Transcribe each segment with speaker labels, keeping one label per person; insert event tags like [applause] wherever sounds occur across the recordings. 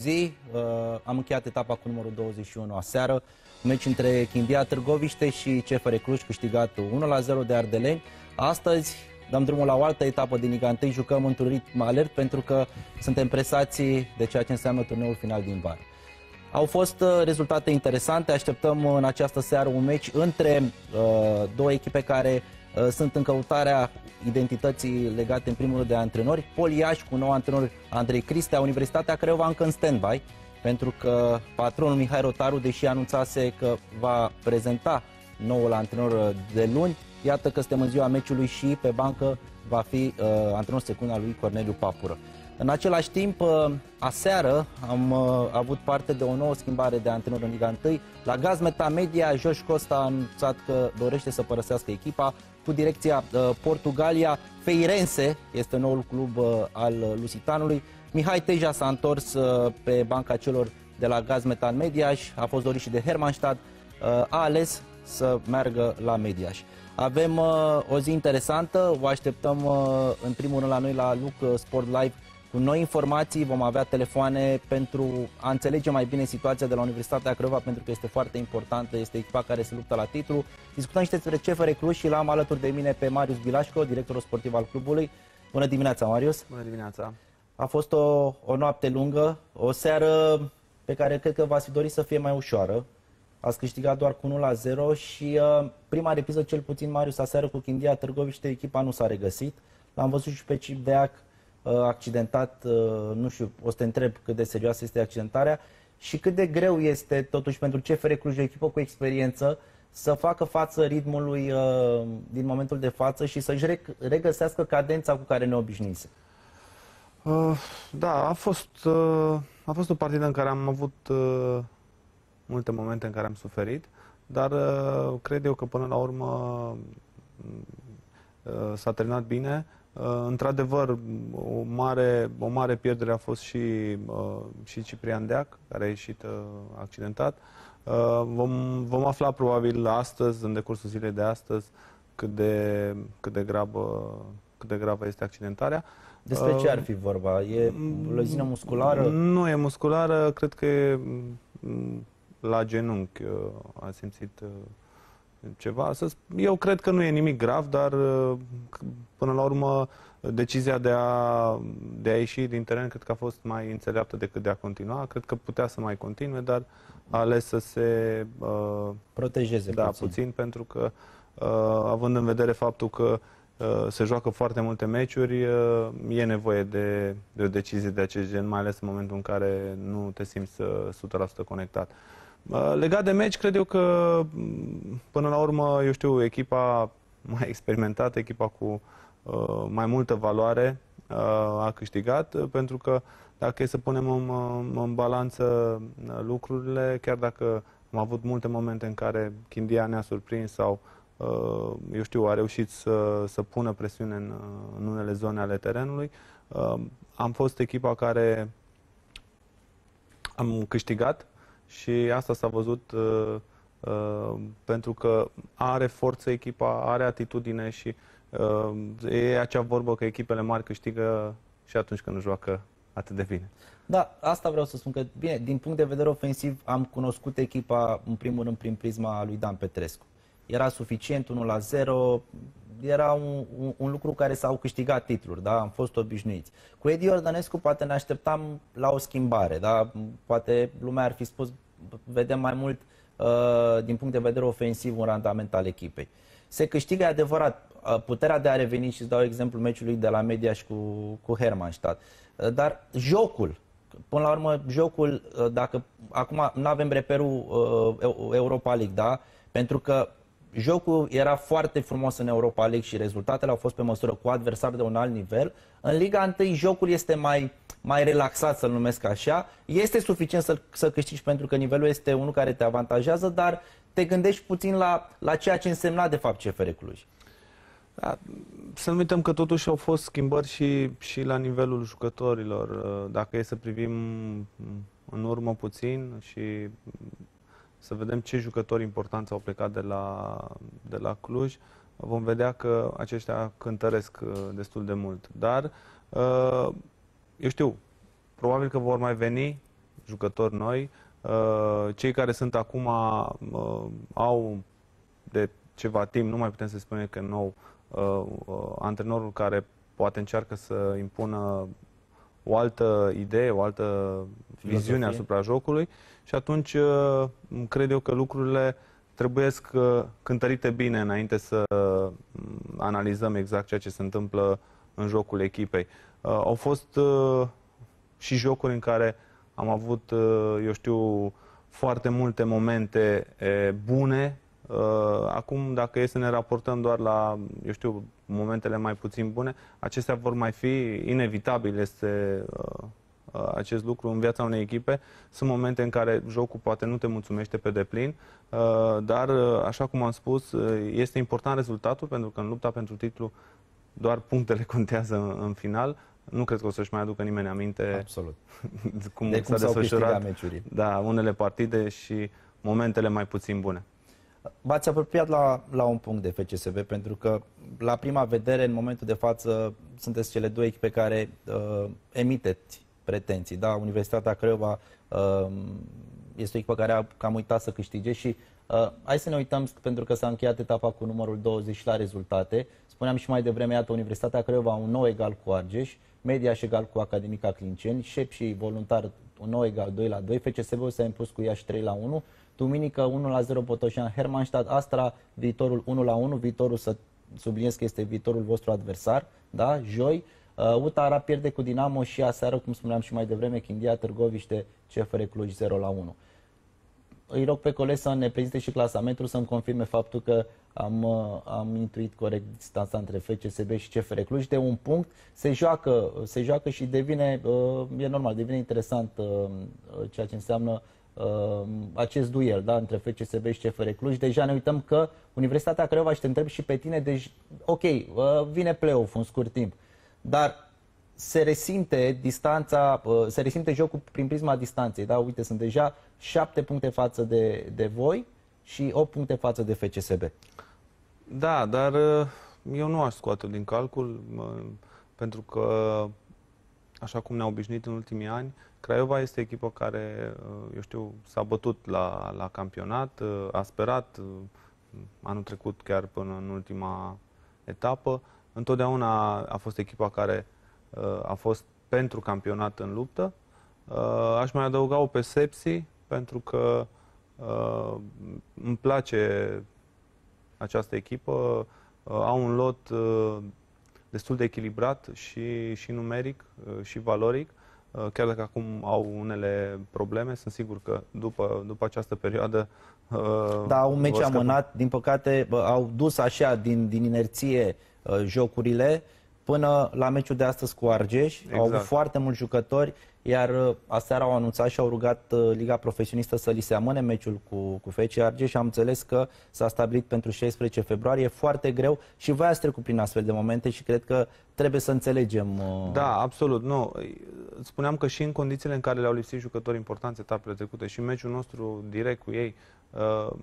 Speaker 1: zi. Uh, am încheiat etapa cu numărul 21 aseară. Meci între Chindia Târgoviște și CFR Cluj, câștigat 1-0 de Ardeleni. Astăzi dăm drumul la o altă etapă din Liga 1, jucăm într-un ritm alert pentru că suntem presați de ceea ce înseamnă turneul final din vară. Au fost uh, rezultate interesante, așteptăm în această seară un meci între uh, două echipe care uh, sunt în căutarea identității legate în primul rând de antrenori. Poliaș cu nou antrenor Andrei Cristea, Universitatea Craiova încă în stand-by, pentru că patronul Mihai Rotaru, deși anunțase că va prezenta noul antrenor de luni, iată că suntem în ziua meciului și pe bancă va fi uh, antrenor secund al lui Corneliu Papură. În același timp, uh, aseară am uh, avut parte de o nouă schimbare de antrenor în Liga 1. La Gazmeta Media, Josh Costa a anunțat că dorește să părăsească echipa cu direcția uh, Portugalia. Feirense este noul club al Lusitanului. Mihai Teja s-a întors pe banca celor de la Gazmetan Mediaș, a fost dorit și de Hermannstad, a ales să meargă la Mediaș. Avem o zi interesantă, vă așteptăm în primul rând la noi la Luc Sport Live cu noi informații, vom avea telefoane pentru a înțelege mai bine situația de la Universitatea Craiova, pentru că este foarte importantă, este echipa care se luptă la titlu. Discutăm și despre CFR Cluj și l-am alături de mine pe Marius Bilașco, directorul sportiv al clubului. Bună dimineața, Marius!
Speaker 2: Bună dimineața!
Speaker 1: A fost o, o noapte lungă, o seară pe care cred că v-ați fi dorit să fie mai ușoară. Ați câștigat doar cu 1 la 0 și uh, prima repriză, cel puțin Marius, aseară cu Chindia Târgoviște, echipa nu s-a regăsit. L-am văzut și pe Cip Deac, Uh, accidentat, uh, nu știu, o să te întreb cât de serioasă este accidentarea și cât de greu este totuși pentru CFR Cluj, o echipă cu experiență, să facă față ritmului uh, din momentul de față și să-și regăsească cadența cu care ne obișnuise.
Speaker 2: Uh, da, a fost, uh, a fost o partidă în care am avut uh, multe momente în care am suferit, dar uh, cred eu că până la urmă uh, s-a terminat bine. Uh, într-adevăr, o mare, o mare pierdere a fost și, uh, și Ciprian Deac, care a ieșit uh, accidentat. Vom, vom afla probabil astăzi, în decursul zilei de astăzi, cât de, cât de, gravă, cât de gravă este accidentarea.
Speaker 1: Despre ce ar fi vorba? E lezină musculară?
Speaker 2: Nu e musculară, cred că e mm, la genunchi a simțit ceva. Eu cred că nu e nimic grav, dar uh, până la urmă decizia de a, de a ieși din teren cred că a fost mai înțeleaptă decât de a continua. Cred că putea să mai continue, dar a ales să se
Speaker 1: uh, protejeze
Speaker 2: da,
Speaker 1: puțin.
Speaker 2: puțin pentru că uh, având în vedere faptul că uh, se joacă foarte multe meciuri, uh, e nevoie de, de o decizie de acest gen, mai ales în momentul în care nu te simți uh, 100% conectat. Legat de meci, cred eu că până la urmă, eu știu, echipa mai [laughs] experimentată, echipa cu uh, mai multă valoare uh, a câștigat, pentru că dacă e să punem în, în balanță uh, lucrurile, chiar dacă am avut multe momente în care Chindia ne-a surprins sau, uh, eu știu, a reușit să, să pună presiune în, în unele zone ale terenului, uh, am fost echipa care am câștigat, și asta s-a văzut uh, uh, pentru că are forță echipa, are atitudine și uh, e acea vorbă că echipele mari câștigă și atunci când nu joacă atât de bine.
Speaker 1: Da, asta vreau să spun că, bine, din punct de vedere ofensiv, am cunoscut echipa, în primul rând, prin prisma lui Dan Petrescu. Era suficient, 1 la 0, era un, un, un lucru care s-au câștigat titluri, da? am fost obișnuiți. Cu Edi Ordănescu poate ne așteptam la o schimbare, da? poate lumea ar fi spus, vedem mai mult uh, din punct de vedere ofensiv un randament al echipei. Se câștigă adevărat uh, puterea de a reveni și îți dau exemplu meciului de la Media și cu, cu Hermannstadt. Uh, dar jocul, până la urmă jocul, uh, dacă acum nu avem reperul uh, Europa League, da? pentru că jocul era foarte frumos în Europa League și rezultatele au fost pe măsură cu adversari de un alt nivel. În Liga 1 jocul este mai, mai relaxat, să-l numesc așa. Este suficient să, să câștigi pentru că nivelul este unul care te avantajează, dar te gândești puțin la, la ceea ce însemna de fapt CFR Cluj.
Speaker 2: Da, să nu uităm că totuși au fost schimbări și, și la nivelul jucătorilor. Dacă e să privim în urmă puțin și să vedem ce jucători importanți au plecat de la, de la Cluj, vom vedea că aceștia cântăresc uh, destul de mult. Dar, uh, eu știu, probabil că vor mai veni jucători noi. Uh, cei care sunt acum uh, au de ceva timp, nu mai putem să spunem că nou, uh, antrenorul care poate încearcă să impună o altă idee, o altă Filosofie. viziune asupra jocului și atunci cred eu că lucrurile trebuie cântărite bine înainte să analizăm exact ceea ce se întâmplă în jocul echipei. Au fost și jocuri în care am avut, uh, eu știu, foarte multe momente bune. Uh, acum, dacă e să ne raportăm doar la, eu știu, momentele mai puțin bune, acestea vor mai fi inevitabil, este uh, acest lucru în viața unei echipe. Sunt momente în care jocul poate nu te mulțumește pe deplin, dar, așa cum am spus, este important rezultatul, pentru că în lupta pentru titlu doar punctele [laughs] contează în final nu cred că o să-și mai aducă nimeni aminte
Speaker 1: Absolut. [laughs]
Speaker 2: cum, de cum s-a desfășurat da, unele partide și momentele mai puțin bune.
Speaker 1: V-ați apropiat la, la un punct de FCSB pentru că la prima vedere, în momentul de față, sunteți cele două echipe care uh, emiteți pretenții. Da, Universitatea Craiova uh, este o echipă care a cam uitat să câștige și uh, hai să ne uităm pentru că s-a încheiat etapa cu numărul 20 la rezultate. Spuneam și mai devreme, iată, Universitatea Craiova un nou egal cu Argeș, Media și egal cu Academica Clinceni, Șep și Voluntar un nou egal 2 la 2, FCSB s-a impus cu Iași 3 la 1, Duminică 1 la 0 Potoșan Hermannstadt, Astra viitorul 1 la 1, viitorul să subliniez că este viitorul vostru adversar, da? Joi, uh, Utara pierde cu Dinamo și aseară, cum spuneam și mai devreme, Chindia Târgoviște, CFR Cluj 0 la 1 îi rog pe colegi să ne prezinte și clasamentul, să-mi confirme faptul că am, uh, am intuit corect distanța între FCSB și CFR Cluj. De un punct se joacă, se joacă și devine, uh, e normal, devine interesant uh, ceea ce înseamnă acest duel da, între FCSB și CFR Cluj. Deja ne uităm că Universitatea Craiova și te întreb și pe tine, deci, ok, vine play-off un scurt timp, dar se resimte distanța, uh, se resimte jocul prin prisma distanței. Da? Uite, sunt deja 7 puncte față de, de voi și 8 puncte față de FCSB.
Speaker 2: Da, dar uh, eu nu aș scoate din calcul, pentru că, așa cum ne-au obișnuit în ultimii ani, Craiova este echipă care, uh, eu știu, s-a bătut la, la campionat, a sperat anul trecut chiar până în ultima etapă. Întotdeauna a fost echipa care a fost pentru campionat în luptă. Uh, aș mai adăuga-o pe Sepsi, pentru că uh, îmi place această echipă. Uh, au un lot destul de echilibrat și, și numeric și valoric. Chiar dacă acum au unele probleme, sunt sigur că după, după această perioadă...
Speaker 1: Da, un meci amânat, din păcate, au dus așa din, din inerție jocurile până la meciul de astăzi cu Argeș. Exact. Au avut exact. foarte mulți jucători, iar uh, aseară au anunțat și au rugat uh, Liga Profesionistă să li se amâne meciul cu, cu FC Argeș și am înțeles că s-a stabilit pentru 16 februarie. E foarte greu și voi ați trecut prin astfel de momente și cred că trebuie să înțelegem. Uh...
Speaker 2: Da, absolut. Nu. Spuneam că și în condițiile în care le-au lipsit jucători importanți etapele trecute și meciul nostru direct cu ei uh,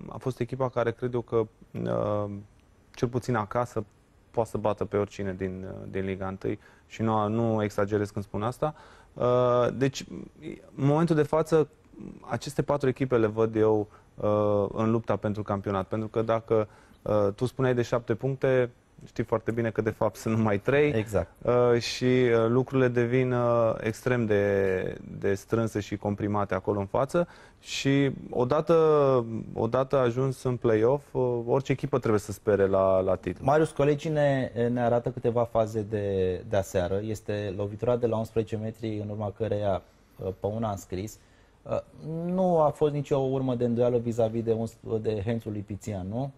Speaker 2: a fost echipa care cred eu că uh, cel puțin acasă poate să bată pe oricine din, din Liga 1 și nu, nu exagerez când spun asta. Uh, deci, în momentul de față, aceste patru echipe le văd eu uh, în lupta pentru campionat. Pentru că dacă uh, tu spuneai de șapte puncte, știi foarte bine că de fapt sunt numai trei
Speaker 1: exact.
Speaker 2: uh, și uh, lucrurile devin uh, extrem de, de strânse și comprimate acolo în față și odată, odată ajuns în play-off, uh, orice echipă trebuie să spere la, la titlu.
Speaker 1: Marius, colegii ne, ne arată câteva faze de, de aseară. Este lovitura de la 11 metri în urma căreia uh, pe una am scris. Uh, nu a fost nicio urmă de îndoială vis-a-vis de, de Hențul Lipițian, nu?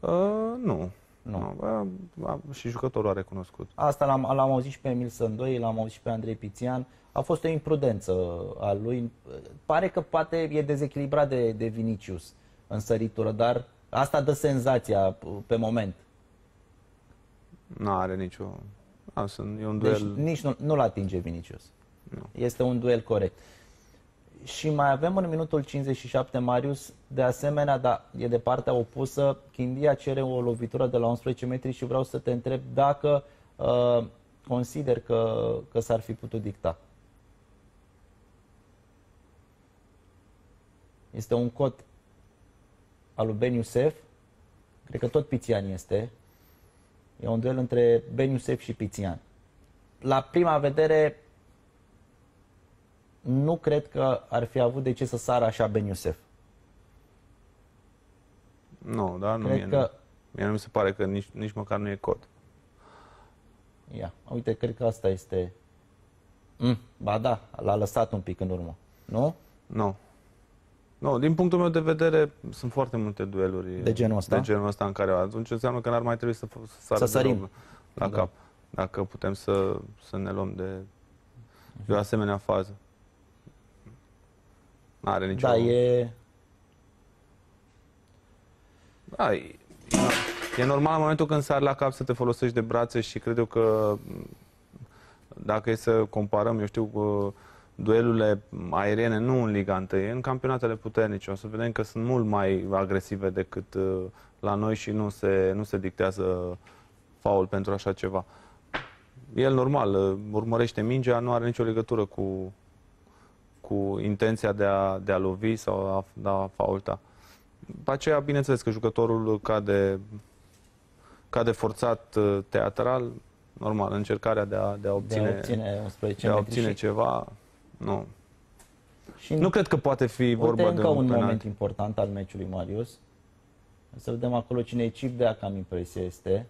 Speaker 2: Uh, nu. Nu. A, a, și jucătorul a recunoscut.
Speaker 1: Asta l-am, l-am auzit și pe Emil Sândoi, l-am auzit și pe Andrei Pițian. A fost o imprudență a lui. Pare că poate e dezechilibrat de, de Vinicius în săritură, dar asta dă senzația pe moment.
Speaker 2: Nu are nicio... A, sunt, e un duel...
Speaker 1: Deci nici nu, nu-l atinge Vinicius. Nu. Este un duel corect. Și mai avem în minutul 57 Marius, de asemenea, dar e de partea opusă, Chindia cere o lovitură de la 11 metri și vreau să te întreb dacă uh, consider că, că s-ar fi putut dicta. Este un cot al lui Ben Youssef. Cred că tot Pițian este. E un duel între Ben Youssef și Pițian. La prima vedere, nu cred că ar fi avut de ce să sară așa Ben Youssef.
Speaker 2: Nu, dar nu,
Speaker 1: Cred
Speaker 2: mie,
Speaker 1: că-
Speaker 2: nu. mie nu mi se pare că nici, nici măcar nu e cod.
Speaker 1: Ia, uite, cred că asta este... Mm, ba da, l-a lăsat un pic în urmă. Nu?
Speaker 2: Nu. Nu, din punctul meu de vedere, sunt foarte multe dueluri
Speaker 1: De genul ăsta?
Speaker 2: de genul ăsta în care atunci înseamnă că n-ar mai trebui să, f- să, sară
Speaker 1: Să sărim.
Speaker 2: deloc la
Speaker 1: Da.
Speaker 2: cap. Dacă putem să, să ne luăm de, de o asemenea fază. N-are nicio...
Speaker 1: Da, e...
Speaker 2: Da, e, e normal în momentul când sari la cap să te folosești de brațe și cred eu că m, dacă e să comparăm, eu știu, cu duelurile aeriene, nu în Liga 1, în campionatele puternice, o să vedem că sunt mult mai agresive decât uh, la noi și nu se, nu se dictează faul pentru așa ceva. El normal, uh, urmărește mingea, nu are nicio legătură cu, cu intenția de a, de a lovi sau a da faulta. După aceea, bineînțeles că jucătorul cade, cade forțat uh, teatral, normal, încercarea de a, de a obține,
Speaker 1: de a obține 11
Speaker 2: de a
Speaker 1: metri
Speaker 2: obține
Speaker 1: și,
Speaker 2: ceva, nu.
Speaker 1: și
Speaker 2: Nu cred că poate fi
Speaker 1: Uite
Speaker 2: vorba de
Speaker 1: încă
Speaker 2: un,
Speaker 1: un
Speaker 2: penalti.
Speaker 1: moment important al meciului, Marius. Să vedem acolo cine e chip de că am impresia este.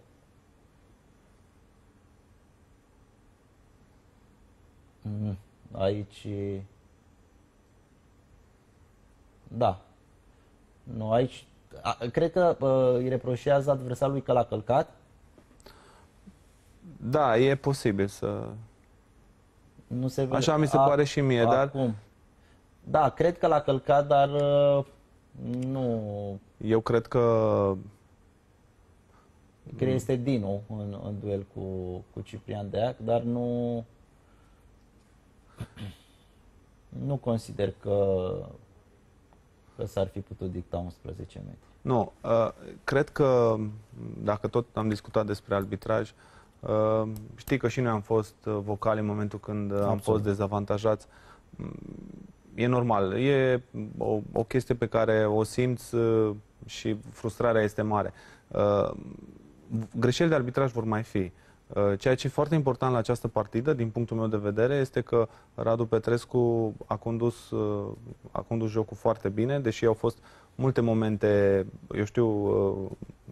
Speaker 1: Mm, Aici... Da. Nu, aici... A, cred că uh, îi reproșează adversarului că l-a călcat.
Speaker 2: Da, e posibil să...
Speaker 1: Nu se vede.
Speaker 2: Așa mi se pare și mie, dar-
Speaker 1: Acum. Da, cred că l-a călcat, dar uh, nu
Speaker 2: Eu cred că
Speaker 1: Cred că este Dino în, în duel cu, cu Ciprian Deac, dar nu nu consider că, că s-ar fi putut dicta 11 metri.
Speaker 2: Nu, uh, cred că dacă tot am discutat despre arbitraj, uh, știi că și noi am fost uh, vocali în momentul când uh, am
Speaker 1: Absolut.
Speaker 2: fost dezavantajați. Mm, E normal, e o, o chestie pe care o simți uh, și frustrarea este mare. Uh, Greșeli de arbitraj vor mai fi. Uh, Ceea ce e foarte important la această partidă, din punctul meu de vedere, este că Radu Petrescu a condus, uh, a condus jocul foarte bine, deși au fost multe momente, eu știu, uh,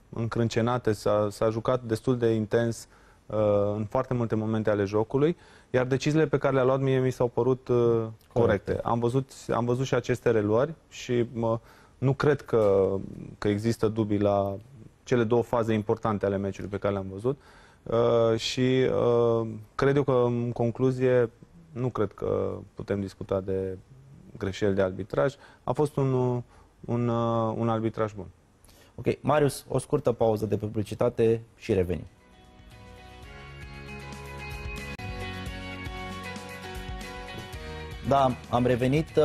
Speaker 2: încrâncenate, s-a, s-a jucat destul de intens uh, în foarte multe momente ale jocului, iar deciziile pe care le-a luat mie mi s-au părut uh, corecte.
Speaker 1: Corecte.
Speaker 2: Am văzut, am văzut și aceste reluări și mă, nu cred că, că există dubii la cele două faze importante ale meciului pe care le-am văzut. Uh, și uh, cred eu că, în concluzie, nu cred că putem discuta de greșeli de arbitraj. A fost un, uh, un, uh, un arbitraj bun.
Speaker 1: Ok, Marius, o scurtă pauză de publicitate și revenim. Da, am revenit. Uh,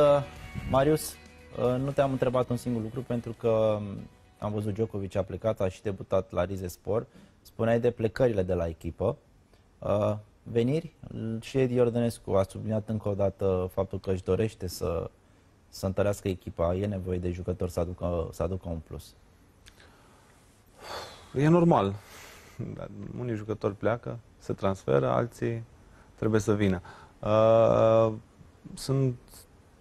Speaker 1: Marius, uh, nu te-am întrebat un singur lucru pentru că um, am văzut Djokovic a plecat, a și debutat la Rize Sport. Spuneai de plecările de la echipă. Uh, Veniri și Edi Iordănescu a subliniat încă o dată faptul că își dorește să, să întărească echipa. E nevoie de jucători să aducă, să aducă un plus.
Speaker 2: E normal. Dar Unii jucători pleacă, se transferă, alții trebuie să vină. Uh, sunt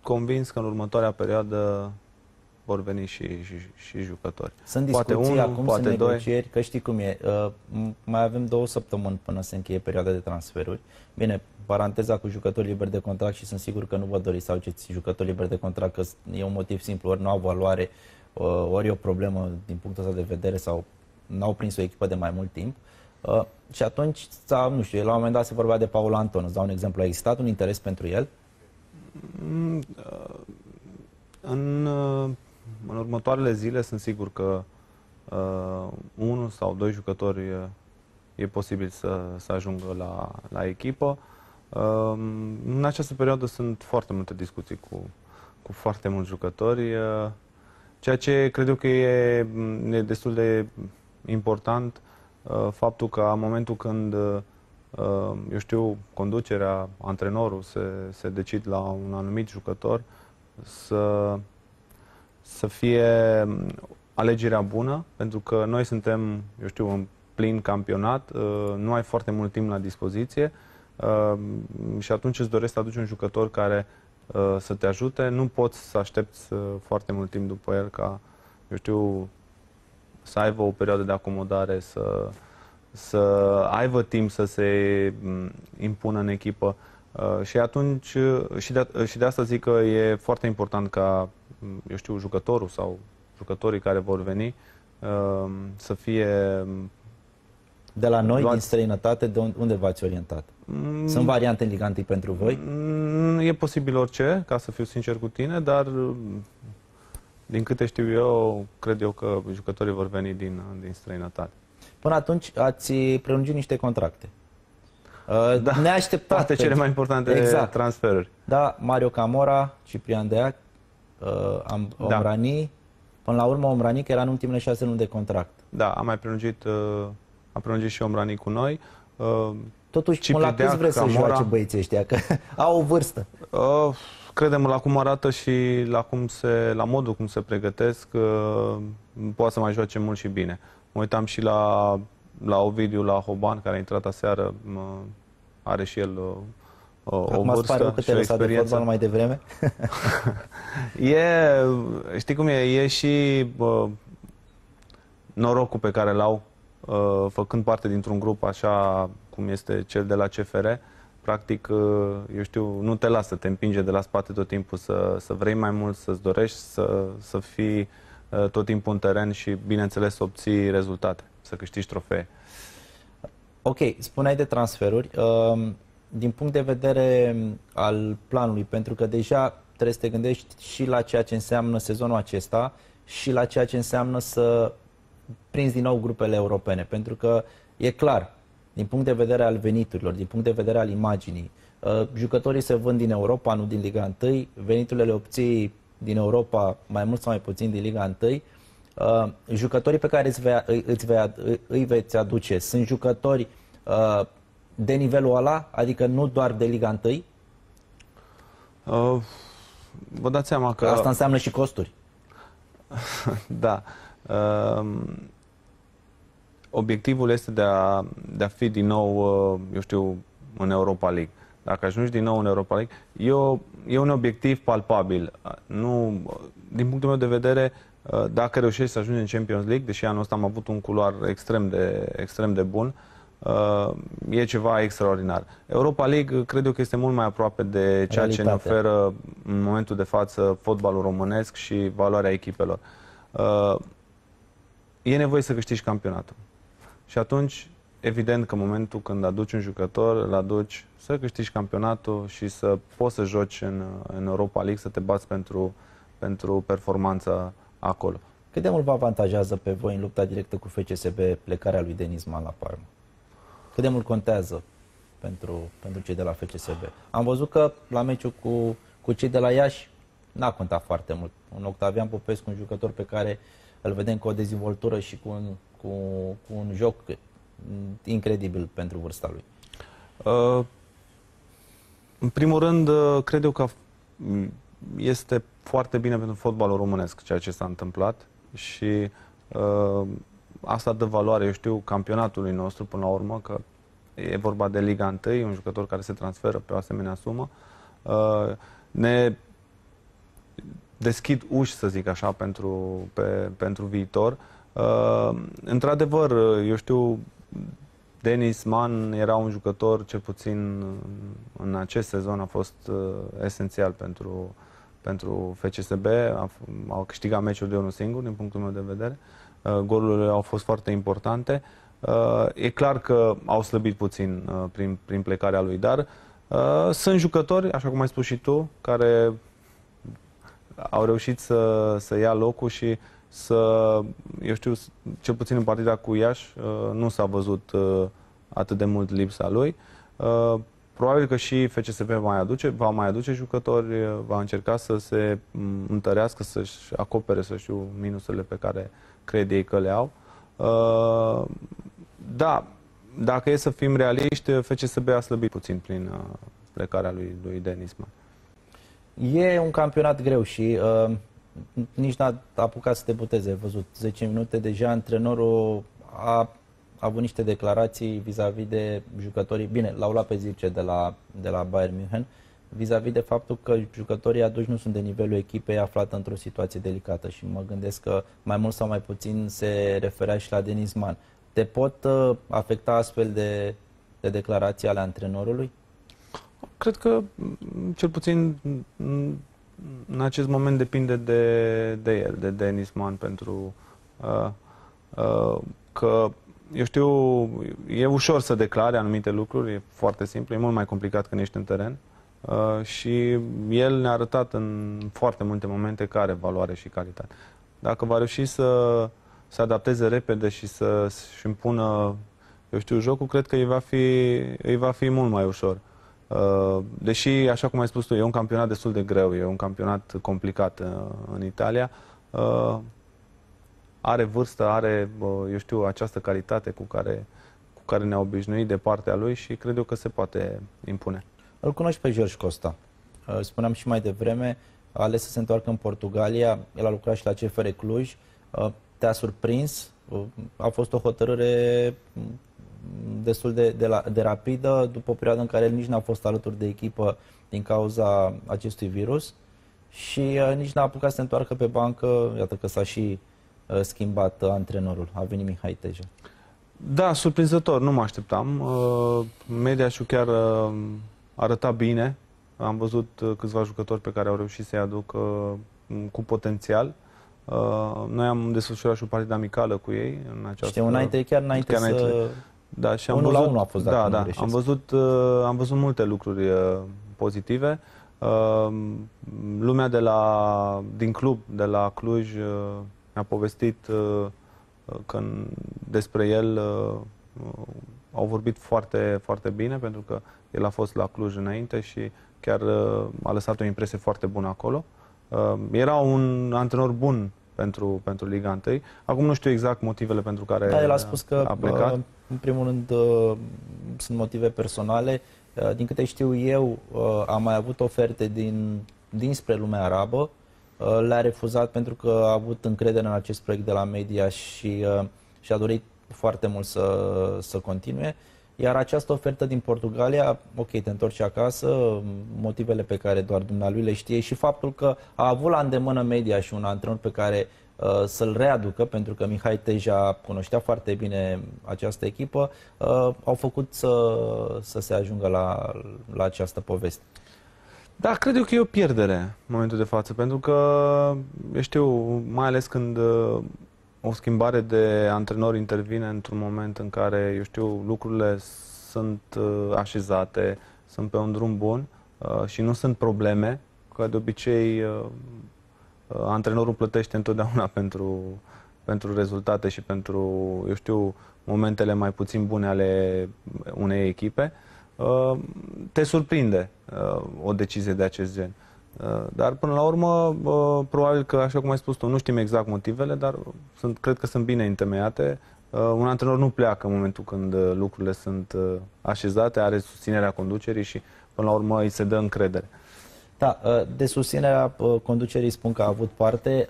Speaker 2: convins că în următoarea perioadă vor veni și, și, și jucători.
Speaker 1: Sunt
Speaker 2: Poate
Speaker 1: discuții
Speaker 2: unul,
Speaker 1: acum,
Speaker 2: poate
Speaker 1: sunt
Speaker 2: doi.
Speaker 1: negocieri, că știi cum e. Uh, m- mai avem două săptămâni până se încheie perioada de transferuri. Bine, paranteza cu jucători liberi de contract și sunt sigur că nu vă doriți să aduceți jucători liberi de contract, că e un motiv simplu, ori nu au valoare, uh, ori e o problemă din punctul ăsta de vedere sau n-au prins o echipă de mai mult timp. Uh, și atunci, sau, nu știu, la un moment dat se vorbea de Paul Anton, îți dau un exemplu, a existat un interes pentru el?
Speaker 2: Mm, uh, În, uh, în următoarele zile sunt sigur că uh, unul sau doi jucători uh, e posibil să, să ajungă la, la echipă. Uh, în această perioadă sunt foarte multe discuții cu, cu foarte mulți jucători, uh, ceea ce cred eu că e, e destul de important uh, faptul că în momentul când uh, Uh, eu știu, conducerea, antrenorul se, se decid la un anumit jucător să, să fie alegerea bună, pentru că noi suntem, eu știu, în plin campionat, uh, nu ai foarte mult timp la dispoziție uh, și atunci îți dorești să aduci un jucător care uh, să te ajute, nu poți să aștepți foarte mult timp după el ca, eu știu, să aibă o perioadă de acomodare, să, să aibă timp să se mm, impună în echipă. Și atunci, și de, și de asta zic că e foarte important ca, mm, eu știu, jucătorul sau jucătorii care vor veni să fie
Speaker 1: de la noi, din străinătate, de unde v-ați orientat? Mm. Sunt variante în Liga pentru voi?
Speaker 2: Mm, e posibil orice, ca să fiu sincer cu tine, dar din câte știu eu, cred eu că jucătorii vor veni din, din străinătate.
Speaker 1: Până atunci ați prelungit niște contracte. Uh, da, Neașteptate.
Speaker 2: Toate cele mai importante exact. transferuri.
Speaker 1: Da, Mario Camora, Ciprian Deac, uh, Am, da. Omrani. Până la urmă Omrani, că era în ultimele șase luni de contract.
Speaker 2: Da, am mai prelungit uh, a prelungit și Omrani cu noi. Uh,
Speaker 1: Totuși, Ciprideac, până la câți vreți să joace băieții ăștia? Că [laughs] au o vârstă.
Speaker 2: Uh, credem la cum arată și la, cum se, la modul cum se pregătesc, uh, poate să mai joace mult și bine. Mă uitam și la, la Ovidiu, la Hoban, care a intrat aseară, uh, are și el uh, o, Acum o vârstă
Speaker 1: că și o experiență. De mai devreme? [laughs]
Speaker 2: e, știi cum e, e și uh, norocul pe care l-au Uh, făcând parte dintr-un grup așa cum este cel de la CFR, practic, uh, eu știu, nu te lasă, te împinge de la spate tot timpul să, să vrei mai mult, să-ți dorești, să, să fii uh, tot timpul în teren și, bineînțeles, să obții rezultate, să câștigi trofee.
Speaker 1: Ok, spuneai de transferuri. Um, din punct de vedere al planului, pentru că deja trebuie să te gândești și la ceea ce înseamnă sezonul acesta și la ceea ce înseamnă să prins din nou grupele europene, pentru că e clar, din punct de vedere al veniturilor, din punct de vedere al imaginii, uh, jucătorii se vând din Europa, nu din Liga 1, veniturile le obții din Europa mai mult sau mai puțin din Liga 1, uh, jucătorii pe care îți, vei, îți vei, îi veți aduce sunt jucători uh, de nivelul ăla, adică nu doar de Liga 1?
Speaker 2: Uh, vă dați seama că...
Speaker 1: Asta înseamnă și costuri. [laughs]
Speaker 2: da. Ehm, obiectivul este de a, de a fi din nou, uh, eu știu, în Europa League. Dacă ajungi din nou în Europa League, e, o, e un obiectiv palpabil. Nu, din punctul meu de vedere, uh, dacă reușești să ajungi în Champions League, deși anul ăsta am avut un culoar extrem de, extrem de bun, uh, e ceva extraordinar. Europa League cred eu că este mult mai aproape de ceea Realitate. ce ne oferă în momentul de față fotbalul românesc și valoarea echipelor e nevoie să câștigi campionatul. Și atunci, evident că în momentul când aduci un jucător, îl aduci să câștigi campionatul și să poți să joci în, în Europa League, să te bați pentru, pentru performanța acolo.
Speaker 1: Cât de mult vă avantajează pe voi în lupta directă cu FCSB plecarea lui Denis Man la Parma? Cât de mult contează pentru, pentru cei de la FCSB? Am văzut că la meciul cu, cu cei de la Iași n-a contat foarte mult. Un Octavian Popescu, un jucător pe care uh, îl vedem cu o dezvoltură și cu un, cu, cu un joc incredibil pentru vârsta lui. Uh,
Speaker 2: în primul rând, uh, cred eu că este foarte bine pentru fotbalul românesc ceea ce s-a întâmplat și uh, asta dă valoare, eu știu, campionatului nostru până la urmă, că e vorba de Liga 1, un jucător care se transferă pe o asemenea sumă. Uh, ne deschid uși, să zic așa, pentru, pe, pentru viitor. Uh, într-adevăr, eu știu, Denis Mann era un jucător, cel puțin în acest sezon, a fost uh, esențial pentru, pentru FCSB. A, au câștigat meciul de unul singur, din punctul meu de vedere. Uh, golurile au fost foarte importante. Uh, e clar că au slăbit puțin uh, prin, prin plecarea lui, dar uh, sunt jucători, așa cum ai spus și tu, care au reușit să, să ia locul și să, eu știu, cel puțin în partida cu Iași, uh, nu s-a văzut uh, atât de mult lipsa lui. Uh, probabil că și FCSB va mai aduce, va mai aduce jucători, va încerca să se mm, întărească, să-și acopere, să știu, minusele pe care cred ei că le au. Da, dacă e să fim realiști, FCSB a slăbit puțin prin plecarea lui, lui Denisman.
Speaker 1: E un campionat greu și uh, nici n-a apucat să debuteze, ai văzut, 10 minute deja antrenorul a avut niște declarații vis-a-vis -vis de jucătorii, bine, l-au luat pe Zirce de la, de la Bayern München, vis-a-vis -vis de faptul că jucătorii aduși nu sunt de nivelul echipei aflată într-o situație delicată și mă gândesc că mai mult sau mai puțin se referea și la Denis Man. Te pot uh, afecta astfel de, de declarații ale antrenorului?
Speaker 2: Cred că, cel puțin, în acest moment depinde de, de el, de Denis Man, pentru uh, uh, că, eu știu, e ușor să declare anumite lucruri, e foarte simplu, e mult mai complicat când ești în teren. Uh, și el ne-a arătat în foarte multe momente care valoare și calitate. Dacă va reuși să se adapteze repede și să-și impună, eu știu, jocul, cred că îi va fi, îi va fi mult mai ușor. Uh, deși, așa cum ai spus tu, e un campionat destul de greu, e un campionat complicat uh, în Italia, uh, are vârstă, are, eu știu, această calitate cu care, cu care ne-a obișnuit de partea lui și cred eu că se poate impune.
Speaker 1: Îl cunoști pe George Costa. Spuneam și mai devreme, a ales să se întoarcă în Portugalia, el a lucrat și la CFR Cluj. Te-a surprins? A fost o hotărâre destul de, de, la, de rapidă, după o perioadă în care el nici n-a fost alături de echipă din cauza acestui virus și uh, nici n-a apucat să se întoarcă pe bancă, iată că s-a și uh, schimbat uh, antrenorul, a venit Mihai Teja.
Speaker 2: Da, surprinzător, nu mă așteptam. Uh, media și chiar uh, arăta bine. Am văzut uh, câțiva jucători pe care au reușit să-i aduc uh, cu potențial. Uh, noi am desfășurat și o partidă amicală cu ei în această...
Speaker 1: Știu, înainte, chiar înainte chiar înainte, să...
Speaker 2: Da, și
Speaker 1: am
Speaker 2: văzut,
Speaker 1: la 1 a fost,
Speaker 2: da, da, am văzut, uh, am văzut multe lucruri uh, pozitive. Uh, lumea de la, din club, de la Cluj, uh, mi-a povestit uh, că despre el uh, au vorbit foarte, foarte bine, pentru că el a fost la Cluj înainte și chiar uh, a lăsat o impresie foarte bună acolo. Uh, era un antrenor bun pentru, pentru Liga 1. Acum nu știu exact motivele pentru care
Speaker 1: da, el a spus că,
Speaker 2: a plecat. Uh,
Speaker 1: în primul rând, uh, sunt motive personale. Uh, din câte știu eu, am mai avut oferte din, dinspre lumea arabă. Le-a refuzat pentru că a avut încredere în acest proiect de la media și și-a dorit foarte mult să, să continue. Iar această ofertă din Portugalia, ok, te întorci acasă, motivele pe care doar dumnealui le știe și faptul că a avut la îndemână media și un antrenor pe care uh, să-l readucă, pentru că Mihai Teja cunoștea foarte bine această echipă, uh, au făcut să, să se ajungă la, la această poveste.
Speaker 2: Da, cred eu că e o pierdere în momentul de față, pentru că, eu știu, mai ales când uh, o schimbare de antrenor intervine într-un moment în care, eu știu, lucrurile sunt uh, așezate, sunt pe un drum bun uh, și nu sunt probleme, că de obicei uh, uh, antrenorul plătește întotdeauna [laughs] pentru, pentru rezultate și pentru, eu știu, momentele mai puțin bune ale unei echipe, uh, te surprinde uh, o decizie de acest gen. Uh, dar până la urmă, uh, probabil că, așa cum ai spus tu, nu știm exact motivele, dar sunt, cred că sunt bine întemeiate. Uh, un antrenor nu pleacă în momentul când lucrurile sunt așezate, are susținerea conducerii și, până la urmă, îi se dă încredere.
Speaker 1: Da, de susținerea conducerii spun că a avut parte.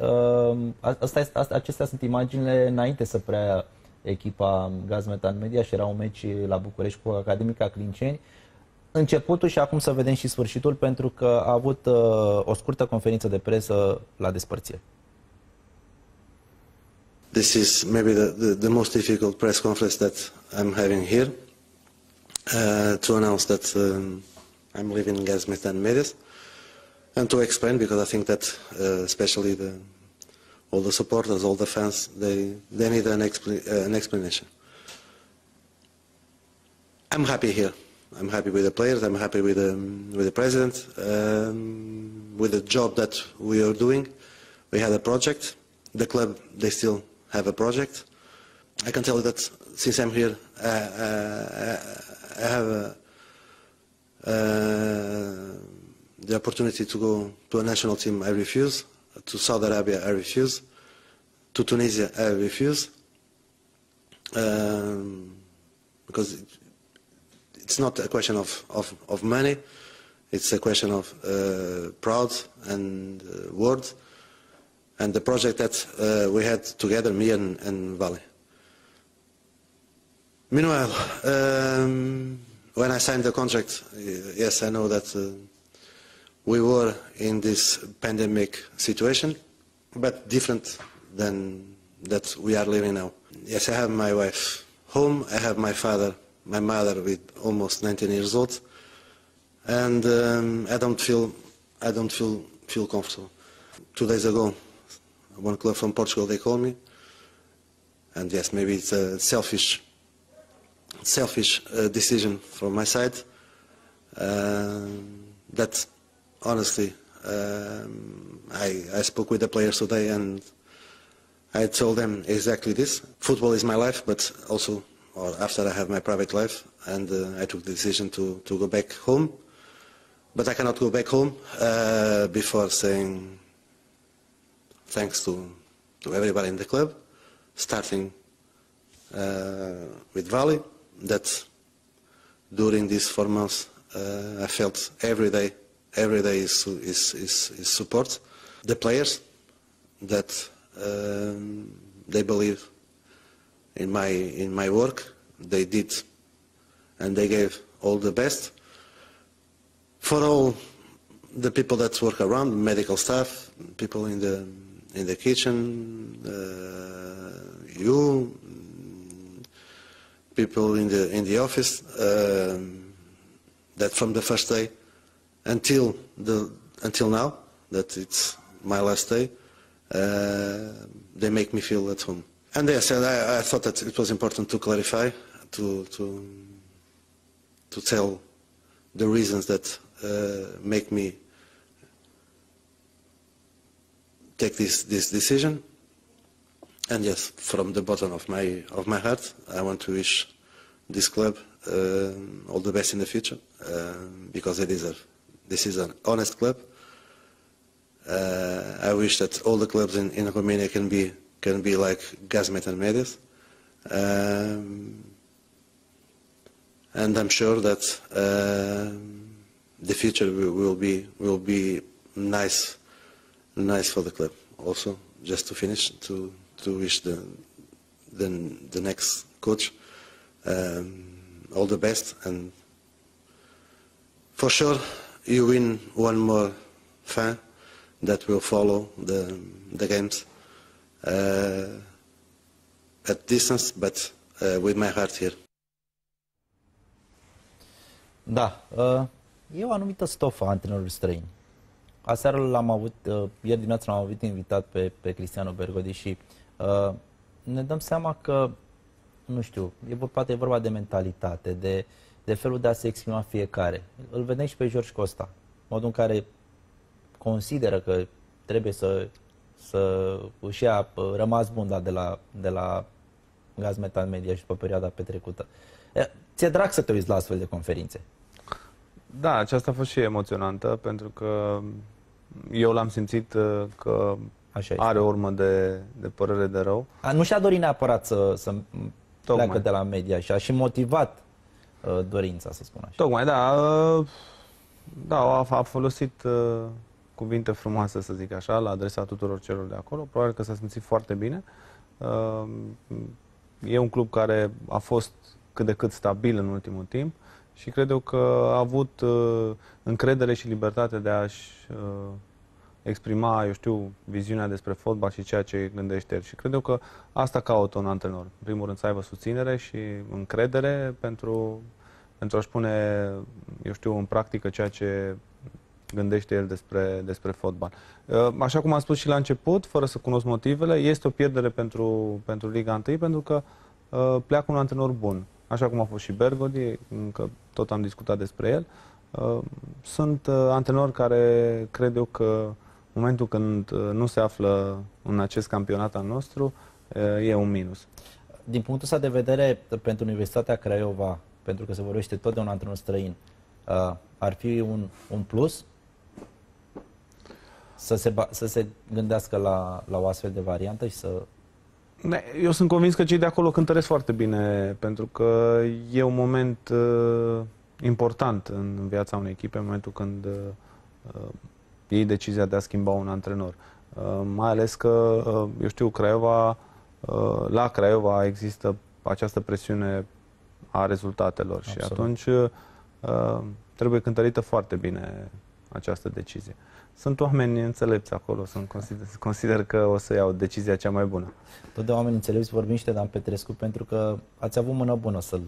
Speaker 1: Asta este, acestea sunt imaginile înainte să prea echipa Gazmetan Media și era un meci la București cu Academica Clinceni începutul și acum să vedem și sfârșitul, pentru că a avut uh, o scurtă conferință de presă la despărțire.
Speaker 3: This is maybe the, the, the most difficult press conference that I'm having here uh, to announce that um, I'm leaving Gazmet and Medias and to explain because I think that uh, especially the, all the supporters, all the fans, they, they need an, expl uh, an explanation. I'm happy here. I'm happy with the players. I'm happy with the, with the president, um, with the job that we are doing. We had a project. The club, they still have a project. I can tell you that since I'm here, uh, uh, I have a, uh, the opportunity to go to a national team. I refuse. To Saudi Arabia, I refuse. To Tunisia, I refuse. Um, because it's not a question of, of, of money. It's a question of uh, proud and uh, words. and the project that uh, we had together, me and, and Valley. Meanwhile, um, when I signed the contract, yes, I know that uh, we were in this pandemic situation, but different than that we are living now. Yes, I have my wife home. I have my father, my mother with almost 19 years old, and um, I don't feel, I don't feel feel comfortable. Two days ago, one club from Portugal they called me, and yes, maybe it's a selfish, selfish uh, decision from my side. Uh, that honestly, um, I, I spoke with the players today and I told them exactly this. Football is my life, but also, or after I have my private life, and uh, I took the decision to, to go back home. But I cannot go back home uh, before saying thanks to, to everybody in the club, starting uh, with Valley, that during these four months uh, I felt every day, every day is, is, is, is support. The players that um, they believe in my in my work. They did, and they gave all the best. For all the people that work around, medical staff, people in the in the kitchen, uh, you, people in the in the office, um, that from the first day until the until now, that it's my last day uh, they make me feel at home. And yes, and I, I thought that it was important to clarify, to, to, to tell the reasons that uh, make me take this, this decision. And yes, from the bottom of my, of my heart, I want to wish this club uh, all the best in the future, uh, because they deserve. This is an honest club, uh, I wish that all the clubs in, in Romania can be can be like Gazmet and Medias. Um, and I'm sure that uh, the future will, will, be will be nice nice for the club. Also, just to finish, to to wish the the, the next coach um, all the best and for sure you win one more fan that will follow the, the games uh, at distance, but uh, with my heart here.
Speaker 1: Da, uh, e o anumită stofă a antrenorului străini. Aseară l-am avut, uh, ieri dimineața l-am avut invitat pe, pe Cristiano Bergodi și uh, ne dăm seama că, nu știu, e, poate e vorba de mentalitate, de, de felul de a se exprima fiecare. Îl vedem și pe George Costa, modul în care consideră că trebuie să, să își ia rămas bunda de la, de la Gaz Metal Media și pe perioada petrecută. Ți-e drag să te uiți la astfel de conferințe?
Speaker 2: Da, aceasta a fost și emoționantă, pentru că eu l-am simțit uh, că Așa are o urmă de, de părere de rău.
Speaker 1: A, nu și-a dorit neapărat să, să pleacă de la media și a și motivat uh, dorința, să spun așa.
Speaker 2: Tocmai, da. Uh, da, a, a folosit uh, cuvinte frumoase, să zic așa, la adresa tuturor celor de acolo. Probabil că s-a simțit foarte bine. Uh, e un club care a fost cât de cât stabil în ultimul timp și cred eu că a avut uh, încredere și libertate de a-și uh, exprima, eu știu, viziunea despre fotbal și ceea ce gândește el. Și cred eu că asta caută un antrenor. În primul rând să aibă susținere și încredere pentru, pentru a-și pune, eu știu, în practică ceea ce gândește el despre, despre fotbal. Uh, așa cum am spus și la început, fără să cunosc motivele, este o pierdere pentru, pentru Liga 1 pentru că uh, pleacă un antrenor bun. Așa cum a fost și Bergodi, încă tot am discutat despre el. Uh, sunt antrenori care cred eu că în momentul când nu se află în acest campionat al nostru, e un minus.
Speaker 1: Din punctul ăsta de vedere, pentru Universitatea Craiova, pentru că se vorbește tot de un antrenor străin, ar fi un, un plus să se, să se gândească la, la o astfel de variantă și să...
Speaker 2: Eu sunt convins că cei de acolo cântăresc foarte bine, pentru că e un moment uh, important în viața unei echipe, în momentul când uh, iei decizia de a schimba un antrenor. mai ales că, eu știu, Craiova, la Craiova există această presiune a rezultatelor Absolut. și atunci trebuie cântărită foarte bine această decizie. Sunt oameni înțelepți acolo, sunt consider, consider că o să iau decizia cea mai bună.
Speaker 1: Tot de oameni înțelepți vorbim și de Dan Petrescu pentru că ați avut mână bună să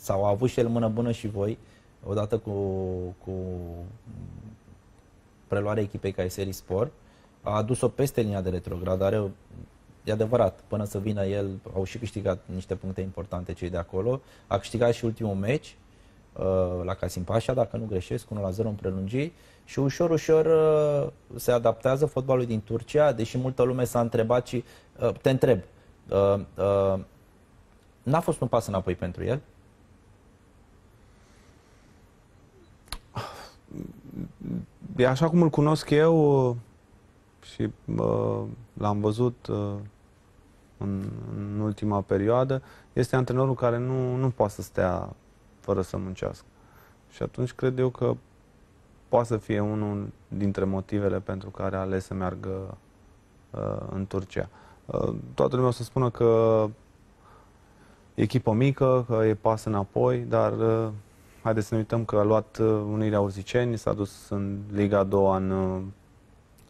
Speaker 1: sau a avut și el mână bună și voi odată cu, cu preluarea echipei Kayseri Sport a adus-o peste linia de retrogradare e adevărat, până să vină el, au și câștigat niște puncte importante cei de acolo. A câștigat și ultimul meci uh, la Casim Pașa, dacă nu greșesc, 1 la 0 în prelungiri și ușor, ușor uh, se adaptează fotbalul din Turcia, deși multă lume s-a întrebat și uh, te întreb, n-a fost un pas înapoi pentru el?
Speaker 2: E așa cum îl cunosc eu și l-am văzut în, în ultima perioadă, este antrenorul care nu, nu poate să stea fără să muncească. Și atunci cred eu că poate să fie unul dintre motivele pentru care a ales să meargă uh, în Turcia. Uh, toată lumea o să spună că e echipă mică, că e pas înapoi, dar uh, haideți să ne uităm că a luat uh, Unirea Urziceni, s-a dus în Liga 2 în uh,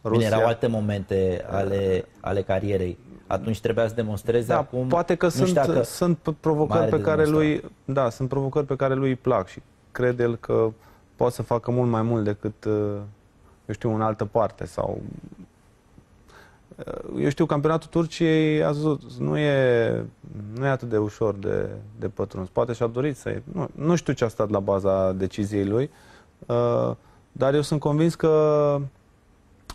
Speaker 2: Rusia.
Speaker 1: Bine, erau alte momente ale, ale carierei atunci trebuia să demonstreze
Speaker 2: da,
Speaker 1: acum.
Speaker 2: Poate că sunt,
Speaker 1: dacă
Speaker 2: sunt provocări pe care lui, da, sunt provocări pe care lui îi plac și crede el că poate să facă mult mai mult decât, uh, eu știu, în altă parte sau uh, eu știu, campionatul Turciei a zis, nu e, nu e atât de ușor de, de pătruns. Poate și-a dorit să... Nu, nu știu ce a stat la baza deciziei lui, uh, dar eu sunt convins că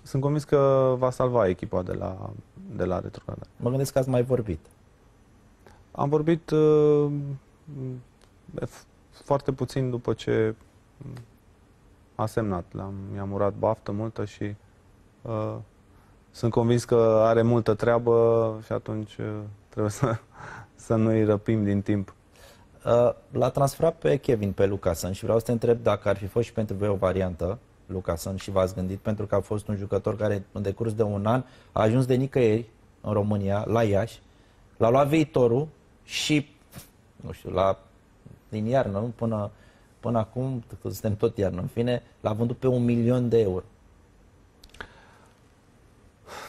Speaker 2: sunt convins că va salva echipa de la, de la retrogradare.
Speaker 1: Mă gândesc că ați mai vorbit.
Speaker 2: Am vorbit uh, foarte puțin după ce a semnat. L-am, i-am urat baftă multă și uh, sunt convins că are multă treabă și atunci uh, trebuie să, [laughs] să nu-i răpim din timp.
Speaker 1: Uh, l-a transferat pe Kevin, pe Lucasen și vreau să te întreb dacă ar fi fost și pentru voi o variantă Lucasen și v-ați gândit pentru că a fost un jucător care în decurs de un an a ajuns de nicăieri în România, la Iași, l-a luat viitorul și, nu știu, la, din iarnă, nu? Până, până acum, suntem tot iarnă, în fine, l-a vândut pe un milion de euro.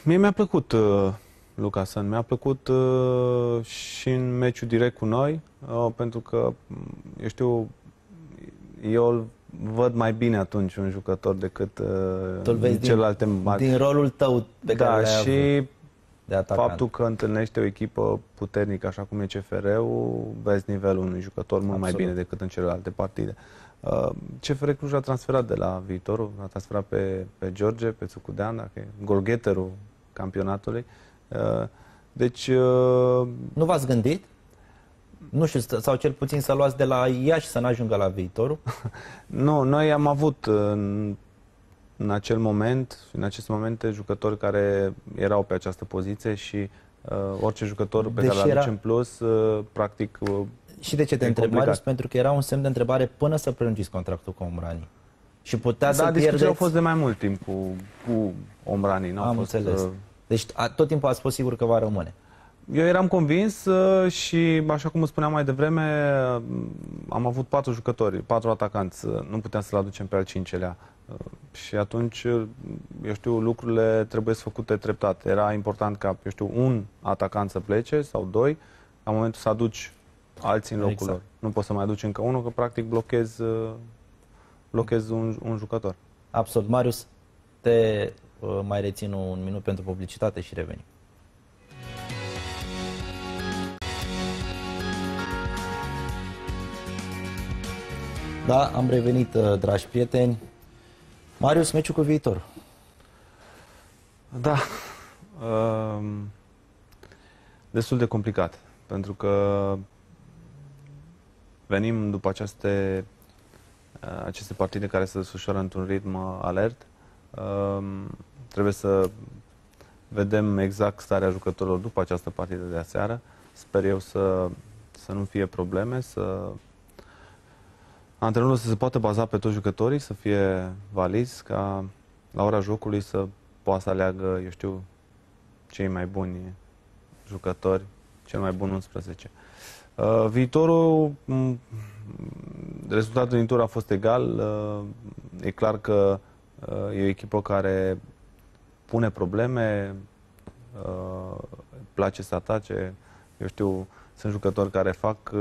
Speaker 2: Mie mi-a plăcut uh, Lucasen, mi-a plăcut uh, și în meciul direct cu noi, uh, pentru că, eu știu, eu îl văd mai bine atunci un jucător decât uh, celelalte
Speaker 1: mari. Din rolul tău pe
Speaker 2: da,
Speaker 1: care
Speaker 2: și de atacant. faptul că întâlnește o echipă puternică, așa cum e CFR-ul, vezi nivelul unui jucător mult Absolut. mai bine decât în celelalte partide. Uh, CFR Cluj a transferat de la viitorul, a transferat pe, pe George, pe Țucudean, dacă e golgheterul campionatului. Uh, deci... Uh,
Speaker 1: nu v-ați gândit? Nu știu, sau cel puțin să luați de la Iași să nu ajungă la viitorul? [laughs]
Speaker 2: nu, noi am avut în, în acel moment, în aceste momente, jucători care erau pe această poziție și uh, orice jucător pe Deși care l aducem plus, uh, practic... Uh,
Speaker 1: și de ce te întreb, Marius? Pentru că era un semn de întrebare până să prelungiți contractul cu Omrani. Și putea da, să pierdeți...
Speaker 2: au fost de mai mult timp cu, cu Omrani.
Speaker 1: Am fost, înțeles. Uh... Deci a, tot timpul ați fost sigur că va rămâne.
Speaker 2: Eu eram convins uh, și, așa cum spuneam mai devreme, uh, am avut patru jucători, patru atacanți. Uh, nu puteam să-l aducem pe al cincelea. Și atunci, eu știu, lucrurile trebuie să făcute treptat. Era important ca, eu știu, un atacant să plece sau doi, la momentul să aduci alții în locul exact. lor. Nu poți să mai aduci încă unul, că practic blochezi, blochezi un, un jucător.
Speaker 1: Absolut. Marius, te mai rețin un minut pentru publicitate și revenim. Da, am revenit, uh, dragi prieteni. Marius, meciul cu viitor.
Speaker 2: Da, um, destul de complicat, pentru că venim după aceste, uh, aceste partide care se desfășoară într-un ritm alert. Um, trebuie să vedem exact starea jucătorilor după această partidă de aseară. Sper eu să, să nu fie probleme, să antrenorul să se poată baza pe toți jucătorii, să fie valizi, ca la ora jocului să poată să aleagă, eu știu, cei mai buni jucători, cel mai bun 11. Uh, viitorul, m- rezultatul din tur a fost egal. Uh, e clar că uh, e o echipă care pune probleme, uh, place să atace. Eu știu, sunt jucători care fac uh,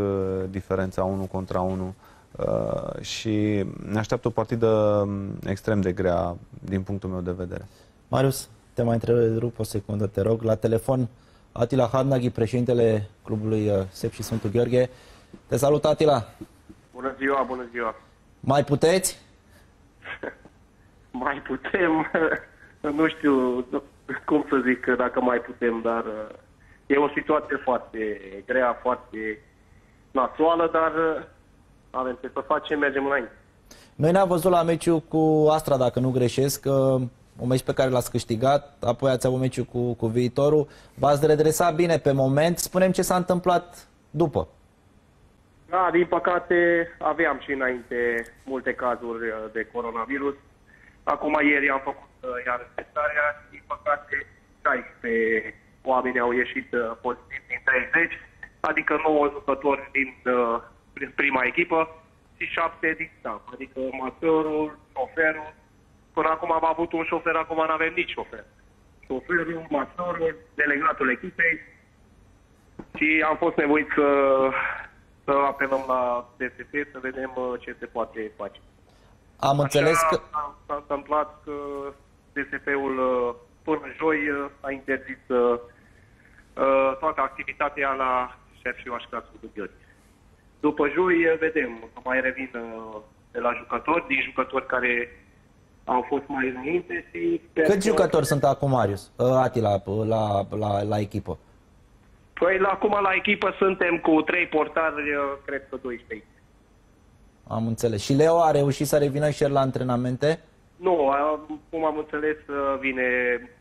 Speaker 2: diferența 1 contra 1 uh, și ne așteaptă o partidă um, extrem de grea din punctul meu de vedere.
Speaker 1: Marius, te mai întrerup o secundă, te rog. La telefon, Atila Hadnaghi, președintele clubului uh, SEP și Sfântul Gheorghe. Te salut, Atila.
Speaker 4: Bună ziua, bună ziua.
Speaker 1: Mai puteți? [laughs]
Speaker 4: Mai putem, [laughs] nu știu cum să zic dacă mai putem, dar uh, e o situație foarte grea, foarte nasoală, dar uh, avem ce să facem, mergem înainte.
Speaker 1: Noi ne-am văzut la meciul cu Astra, dacă nu greșesc, uh, un meci pe care l-ați câștigat, apoi ați avut meciul cu, cu viitorul. V-ați redresat bine pe moment. Spunem ce s-a întâmplat după.
Speaker 4: Da, din păcate aveam și înainte multe cazuri uh, de coronavirus. Acum ieri am făcut uh, iar testarea și din păcate 16 oameni au ieșit uh, pozitiv din 30, adică 9 jucători din uh, prin prima echipă și 7 din staff, adică masorul, șoferul. Până acum am avut un șofer, acum nu avem nici șofer. Șoferul, masorul, delegatul echipei și am fost nevoit să, să apelăm la DSP să vedem uh, ce se poate face.
Speaker 1: Am înțeles
Speaker 4: Așa
Speaker 1: că...
Speaker 4: s-a- S-a întâmplat că DSP-ul uh, până joi uh, a interzis uh, uh, toată activitatea la șef și Oașcațul de Gheorghe. După joi uh, vedem că mai revin uh, de la jucători, din jucători care au fost mai înainte și... sper
Speaker 1: Câți
Speaker 4: că-
Speaker 1: jucători sunt acum, Marius? Uh, Atila, uh, la, la, la echipă.
Speaker 4: Păi la, acum la echipă suntem cu trei portari, uh, cred că 12.
Speaker 1: Am înțeles. Și Leo a reușit să revină și el la antrenamente?
Speaker 4: Nu, a- cum am înțeles, uh, vine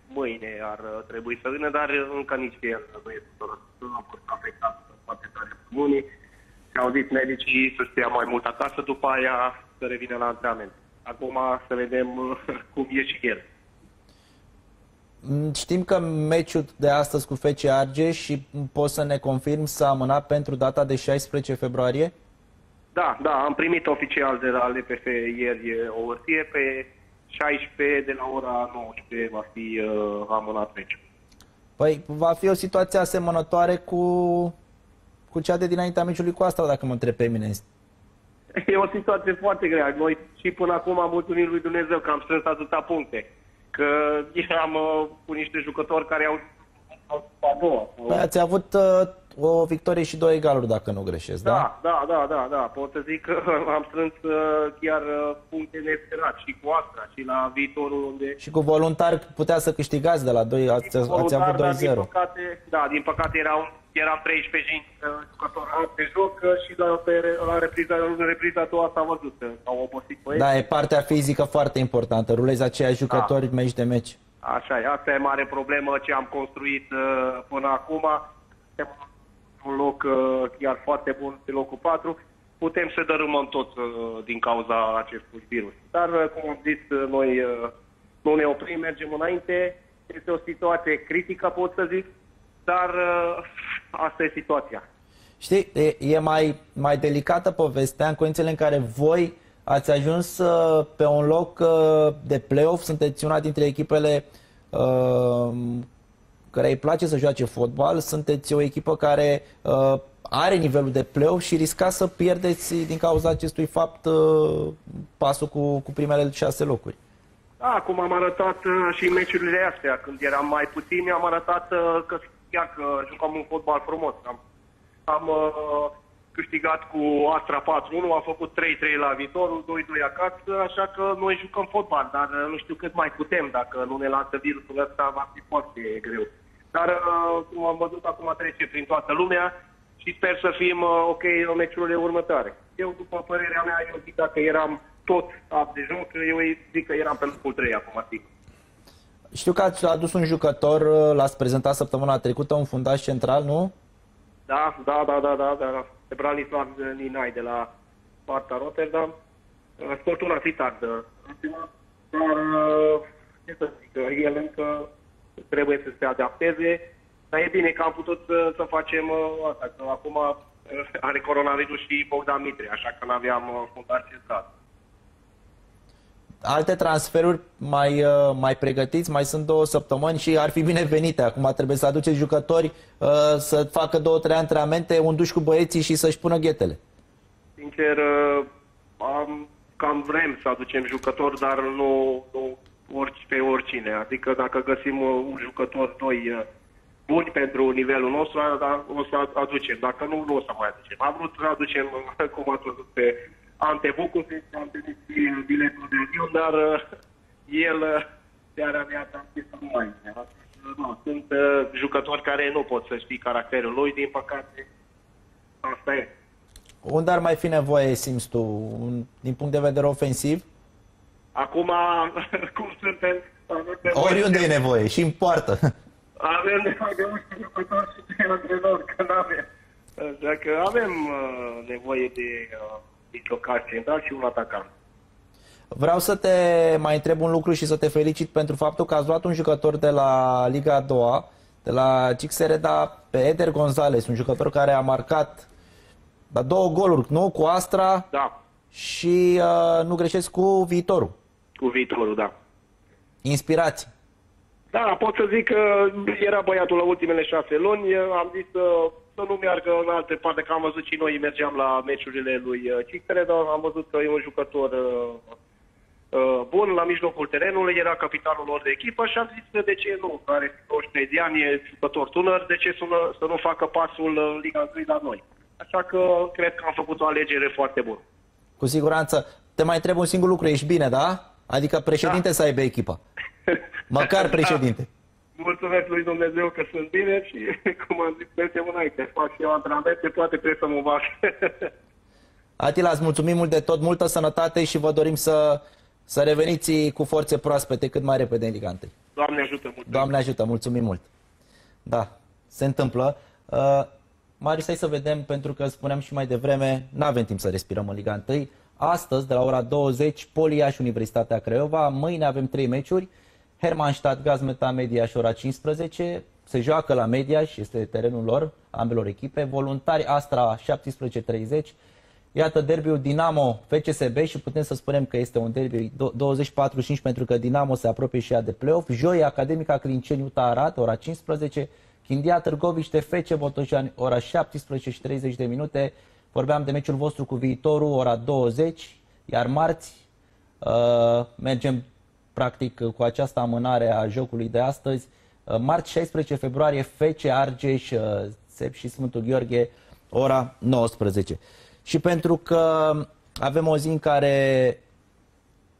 Speaker 4: mâine, ar uh, trebui să vină, dar încă nici el nu este nu a fost afectat foarte tare pulmonii. Și au zis medicii să stea mai mult acasă, după aia să revină la antrenament. Acum să vedem uh, cum e și el.
Speaker 1: Mm, Știm că meciul de astăzi cu FC Argeș și poți să ne confirm s-a amânat pentru data de 16 februarie?
Speaker 4: Da, da, am primit oficial de la LPF ieri uh, o hârtie pe 16 de la ora 19 va fi uh, amânat meciul.
Speaker 1: Păi va fi o situație asemănătoare cu, cu cea de dinaintea meciului cu Astra, dacă mă întreb pe mine.
Speaker 4: E o situație foarte grea. Noi și până acum am mulțumit lui Dumnezeu că am strâns atâta puncte. Că eram uh, cu niște jucători care au au a doua.
Speaker 1: Păi ați avut uh, o victorie și două egaluri, dacă nu greșesc, da?
Speaker 4: Da, da, da, da, da. Pot să zic că [laughs] am strâns uh, chiar uh, puncte nesperat și cu Astra și la viitorul unde
Speaker 1: Și cu voluntar putea să câștigați de la 2, ați, ați
Speaker 4: voluntar,
Speaker 1: avut
Speaker 4: dar din
Speaker 1: 2-0.
Speaker 4: păcate, da, din păcate erau, eram 13 uh, jucători alți pe joc uh, și la, pe, la repriza, în repriza a doua s-a văzut că au obosit băieți.
Speaker 1: Da, e partea fizică foarte importantă. Rulezi aceiași jucători
Speaker 4: Da.
Speaker 1: meci de meci.
Speaker 4: Așa e, asta e mare problemă ce am construit uh, până acum. Suntem un loc uh, chiar foarte bun pe locul 4. Putem să dărâmăm tot uh, din cauza acestui virus. Dar, uh, cum am zis, uh, noi uh, nu ne oprim, mergem înainte. Este o situație critică, pot să zic, dar uh, asta e situația.
Speaker 1: Știi, e, e mai, mai delicată povestea în condițiile în care voi ați ajuns uh, pe un loc uh, de play-off, sunteți una dintre echipele uh, care îi place să joace fotbal, sunteți o echipă care uh, are nivelul de play-off și riscați să pierdeți din cauza acestui fapt uh, pasul cu, cu primele șase locuri.
Speaker 4: Da, cum am arătat uh, și în meciurile astea, când eram mai puțini, am arătat uh, că chiar că jucam un fotbal frumos. Am, am uh, câștigat cu Astra 4-1, am făcut 3-3 la viitorul, 2-2 acasă, așa că noi jucăm fotbal, dar uh, nu știu cât mai putem, dacă nu ne lasă virusul ăsta, va fi foarte greu. Dar, uh, cum am văzut, acum trece prin toată lumea și sper să fim uh, ok în meciurile următoare. Eu, după părerea mea, eu zic dacă eram tot up de joc, eu zic că eram pe locul 3 acum, sigur.
Speaker 1: Știu că ați adus un jucător, uh, l-ați prezentat săptămâna trecută, un fundaș central, nu?
Speaker 4: Da, da, da, da, da, da. De Branislav Ninai de la Sparta Rotterdam. Uh, Sportul a fi tard. uh, ultima, Dar, uh, ce să zic, uh, el încă trebuie să se adapteze. Dar e bine că am putut să, să facem uh, asta, că acum uh, are coronavirus și Bogdan Mitre, așa că n-aveam uh, fundație stat.
Speaker 1: Alte transferuri mai, uh, mai pregătiți, mai sunt două săptămâni și ar fi binevenite. Acum trebuie să aduceți jucători uh, să facă două, trei antrenamente, un duș cu băieții și să-și pună ghetele.
Speaker 4: Sincer, uh, am, cam vrem să aducem jucători, dar nu, nu orice, pe oricine. Adică dacă găsim uh, un jucător, doi uh, buni pentru nivelul nostru, da, o să aducem. Dacă nu, nu o să mai aducem. Am vrut să aducem, [laughs] cum ați văzut pe Ante Bucu, să am trimis biletul de avion, dar uh, el seara mea a zis să nu mai nu, sunt uh, jucători care nu pot să știi caracterul lui, din păcate. Asta e.
Speaker 1: Unde ar mai fi nevoie, simți tu, un, din punct de vedere ofensiv?
Speaker 4: Acum, [laughs] cum suntem...
Speaker 1: Oriunde e nevoie, și în poartă. [laughs]
Speaker 4: Avem nevoie de un jucător și de antrenor, că nu avem. Așa că avem uh, nevoie de uh, mijlocaș central și un atacant.
Speaker 1: Vreau să te mai întreb un lucru și să te felicit pentru faptul că ați luat un jucător de la Liga a doua, de la Cixereda, pe Eder Gonzalez, un jucător care a marcat da, două goluri, nu? Cu Astra
Speaker 4: Da,
Speaker 1: și, uh, nu greșesc, cu viitorul.
Speaker 4: cu viitorul, da.
Speaker 1: Inspirație.
Speaker 4: Da, pot să zic că era băiatul la ultimele șase luni. Am zis să, să nu meargă în alte parte, că am văzut și noi mergeam la meciurile lui uh, Cictere, dar am văzut că e un jucător uh, uh, bun la mijlocul terenului, era capitanul lor de echipă și am zis că de ce nu, care 23 de ani, e jucător tânăr, de ce sună, să nu facă pasul în Liga 2 la noi. Așa că cred că am făcut o alegere foarte bună.
Speaker 1: Cu siguranță. Te mai întreb un singur lucru, ești bine, da? Adică președinte da. să aibă echipă. Măcar președinte.
Speaker 4: Da. Mulțumesc lui Dumnezeu că sunt bine și, [laughs] cum am zis, mergem înainte. Fac și eu antrenamente, toate trebuie să mă bag. [laughs]
Speaker 1: Atila, îți mulțumim mult de tot, multă sănătate și vă dorim să, să reveniți cu forțe proaspete cât mai repede în Liga 1.
Speaker 4: Doamne ajută mult.
Speaker 1: Doamne ajută, mulțumim mult. Da, se întâmplă. Uh, Marius, hai să vedem, pentru că spuneam și mai devreme, nu avem timp să respirăm în Liga 1. Astăzi, de la ora 20, Poliaș Universitatea Craiova. Mâine avem trei meciuri. Hermannstadt, Gazmeta, Media și ora 15. Se joacă la Media și este terenul lor, ambelor echipe. Voluntari Astra 17.30. Iată derbiul Dinamo FCSB și putem să spunem că este un derby 20-45 pentru că Dinamo se apropie și ea de play-off. Joi Academica Clinceni Uta Arad, ora 15. Chindia Târgoviște FC Botoșani, ora 17 și 30 de minute. Vorbeam de meciul vostru cu viitorul, ora 20, iar marți uh, mergem practic cu această amânare a jocului de astăzi. Uh, marți 16 februarie, FC Argeș, uh, Sep și Sfântul Gheorghe, ora 19. Și pentru că avem o zi în care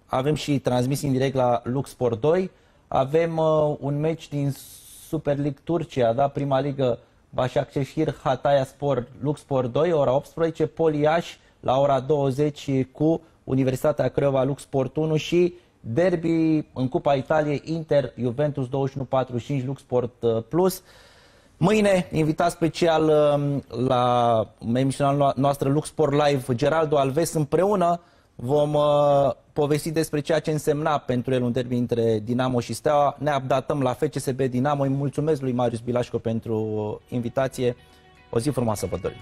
Speaker 1: avem și transmis în direct la Luxport 2, avem uh, un meci din Super League Turcia, da, prima ligă Başakşehir Hatay Spor Luxpor 2, ora 18, Poliaș la ora 20 cu Universitatea Craiova Luxport 1 și derby în Cupa Italiei Inter Juventus 21-45 Luxport Plus. Mâine, invitat special um, la emisiunea noastră Luxport Live, Geraldo Alves împreună Vom uh, povesti despre ceea ce însemna pentru el un derby între Dinamo și Steaua. Ne updatăm la FCSB Dinamo. Îi mulțumesc lui Marius Bilașco pentru invitație. O zi frumoasă vă dorim.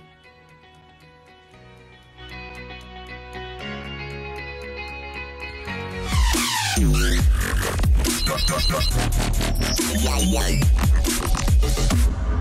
Speaker 1: Wow, wow.